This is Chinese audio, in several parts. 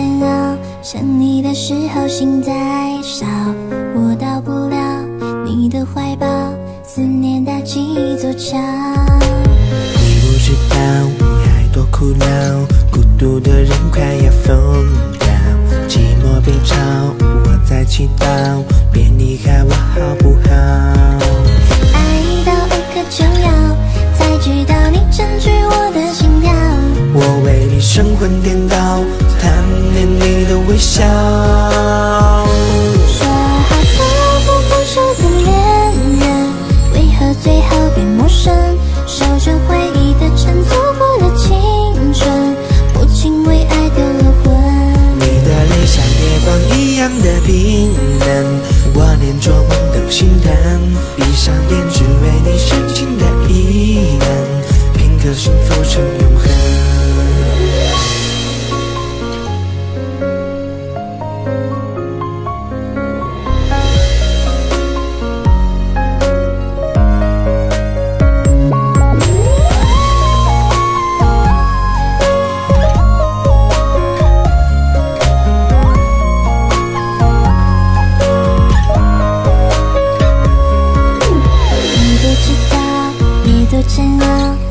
煎熬，想你的时候心在烧，我到不了你的怀抱，思念搭起一座桥。你不知道你爱多苦恼，孤独的人快要疯掉，寂寞被吵，我在祈祷，别离开我好不好？爱到无可救药，才知道你占据我的心跳，我为你神魂颠倒。的微笑。说好做不放手的恋人，为何最后变陌生？守着回忆的城，错过了青春，不禁为爱丢了魂。你的泪像月光一样的冰冷，我连做梦都心疼。别多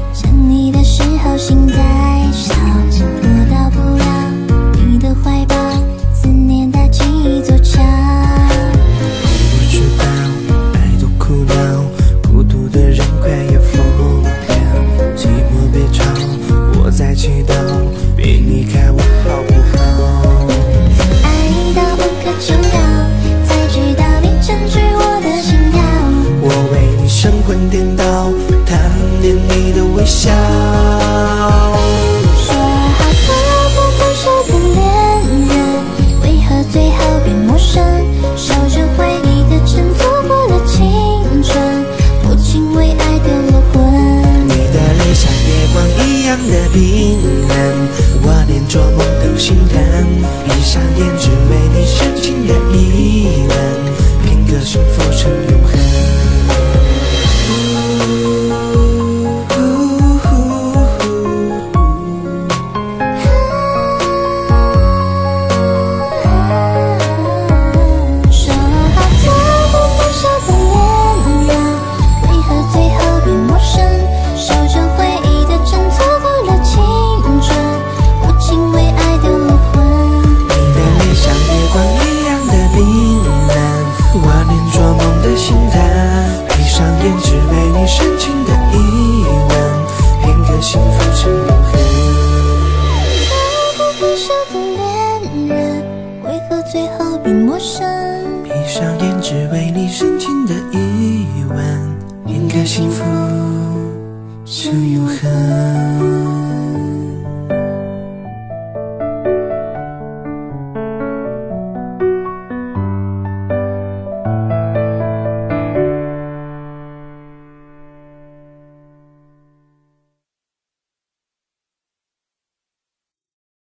你的微笑。说好做不分手的恋人，为何最后变陌生？守着回忆的城，错过了青春，不禁为爱丢了魂。你的泪像月光一样的冰冷，我连做梦都心疼。闭上眼，的恋人，为何最后变陌生？闭上眼，只为你深情的一吻，应该幸福。